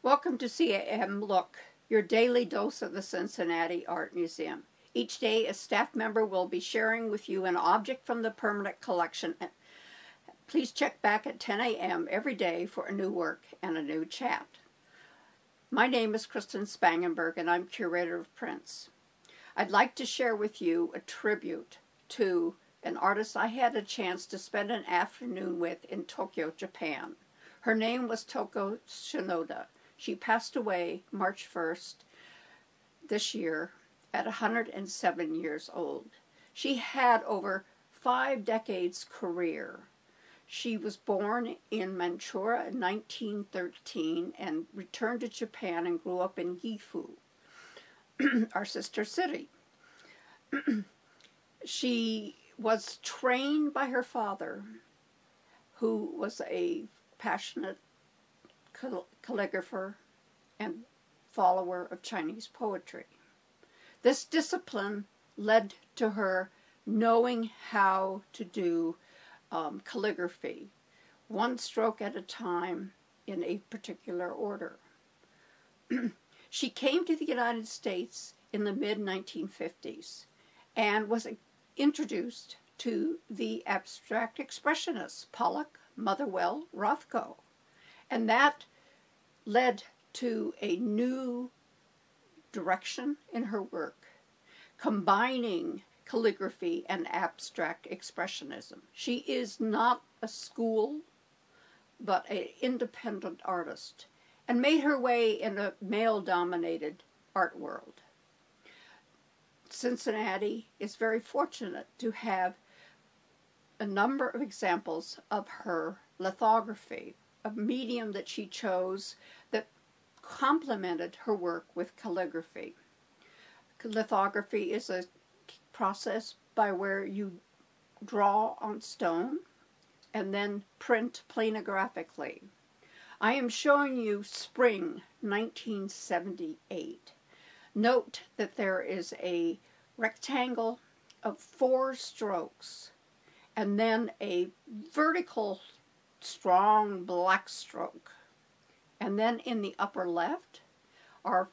Welcome to CAM Look, your daily dose of the Cincinnati Art Museum. Each day, a staff member will be sharing with you an object from the permanent collection. Please check back at 10 a.m. every day for a new work and a new chat. My name is Kristin Spangenberg, and I'm curator of prints. I'd like to share with you a tribute to an artist I had a chance to spend an afternoon with in Tokyo, Japan. Her name was Toko Shinoda. She passed away March 1st this year at 107 years old. She had over five decades career. She was born in Manchuria in 1913 and returned to Japan and grew up in Gifu, our sister city. she was trained by her father, who was a passionate calligrapher and follower of Chinese poetry. This discipline led to her knowing how to do um, calligraphy, one stroke at a time in a particular order. she came to the United States in the mid 1950s and was introduced to the abstract expressionists Pollock, Motherwell, Rothko. And that led to a new direction in her work, combining calligraphy and abstract expressionism. She is not a school, but an independent artist, and made her way in a male-dominated art world. Cincinnati is very fortunate to have a number of examples of her lithography, a medium that she chose that complemented her work with calligraphy. Lithography is a process by where you draw on stone and then print planographically. I am showing you spring 1978. Note that there is a rectangle of four strokes and then a vertical strong black stroke. And then in the upper left are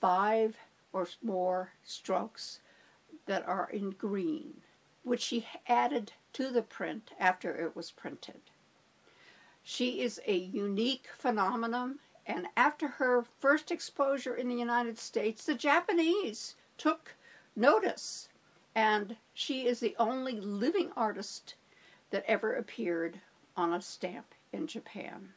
five or more strokes that are in green, which she added to the print after it was printed. She is a unique phenomenon, and after her first exposure in the United States, the Japanese took notice, and she is the only living artist that ever appeared on a stamp in Japan.